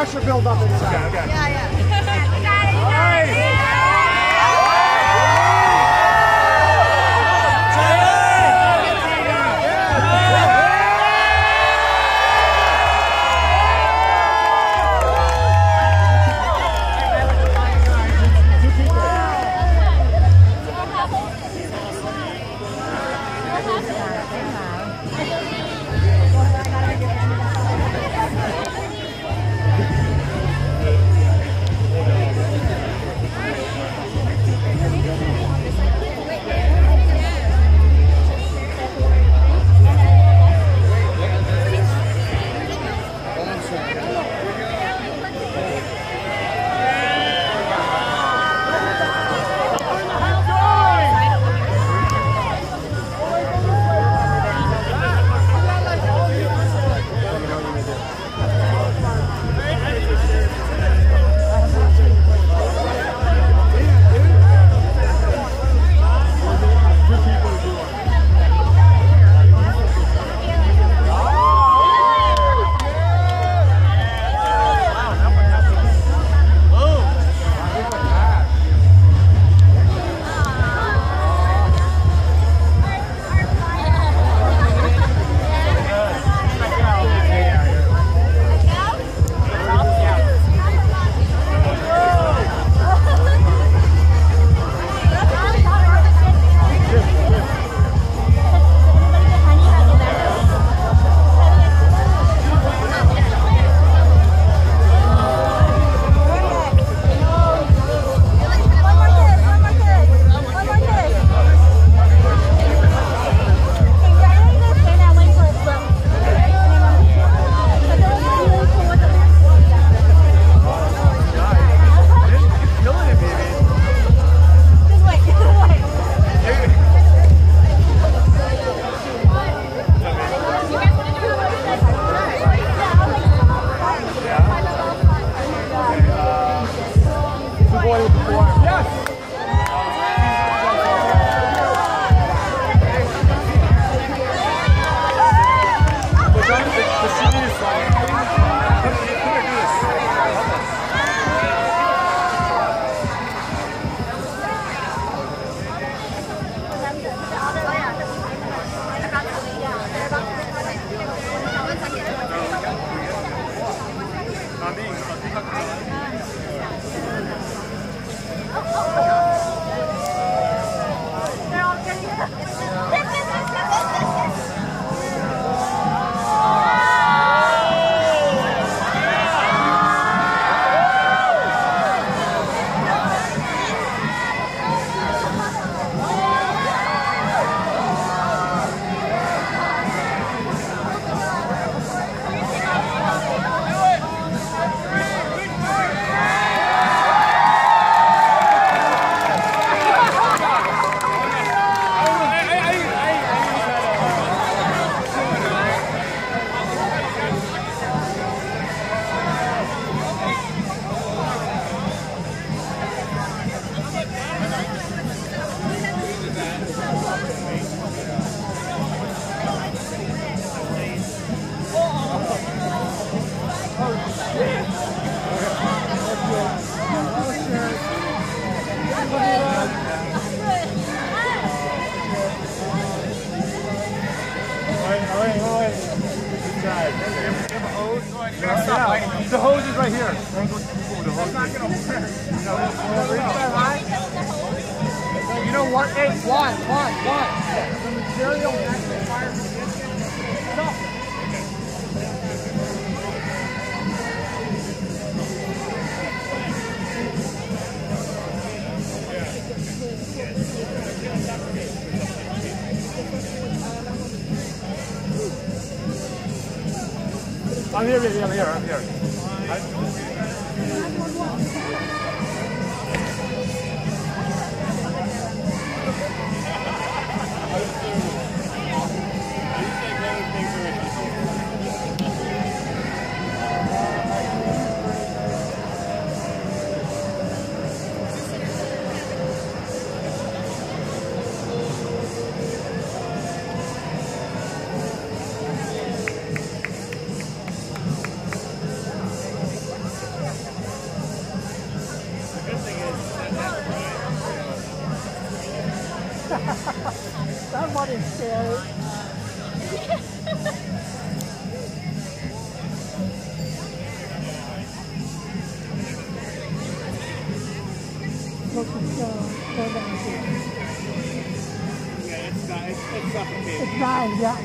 Pressure dat het. Ja, ja. The hose is right here. You know what? Hey, one, one. The material actually fires the distance. Stop. I'm here. I'm here. I'm here. Halten. Is scary. Look, it's, go. Yeah, it's, it's, it's. It's dying, yeah.